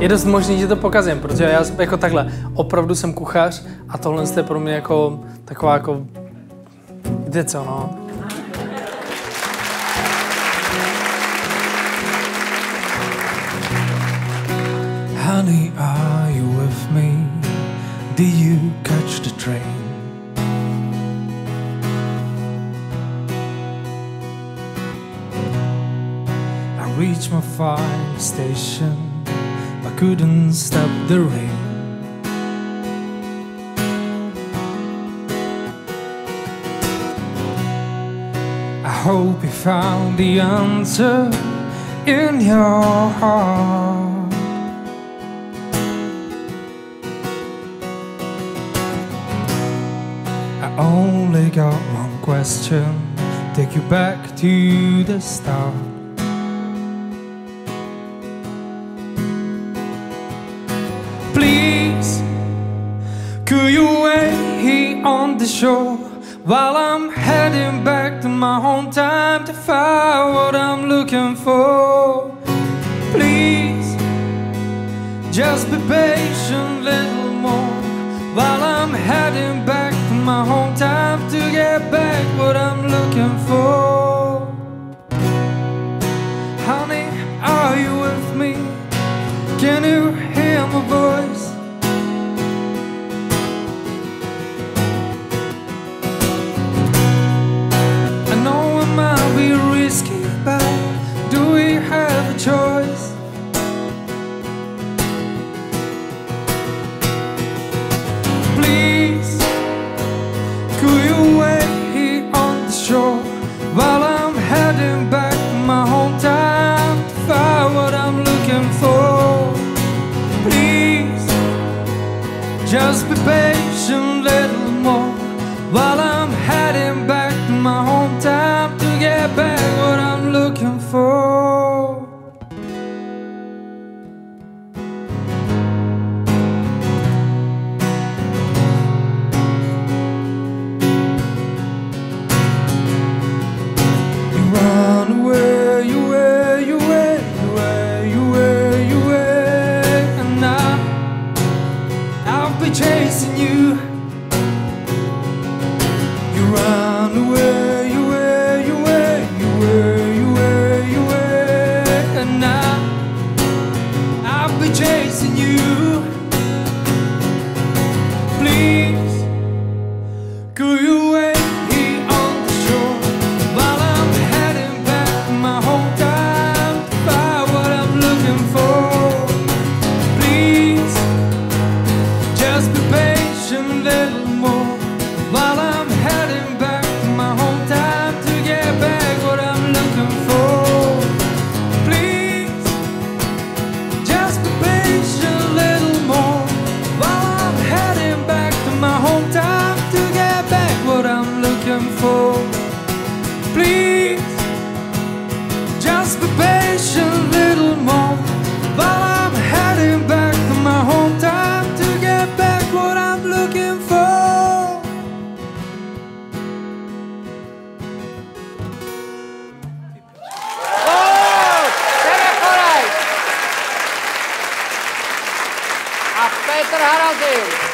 Je dost možný, že to pokazím, protože já jako takhle, opravdu jsem kuchař a tohle je pro mě jako taková jako, víte co, no. Honey, are you with me? Did you catch the train? I reached my fire station, couldn't stop the rain. I hope you found the answer in your heart. I only got one question, take you back to the start. Could you wait here on the shore while I'm heading back to my hometown to find what I'm looking for? Please, just be patient, little more while I'm heading back to my hometown to get back what I'm looking for. Little more be chasing you. You Just be patient a little more. While I'm heading back to my hometown To get back what I'm looking for. Oh, Terry Coraj A Petr Harazin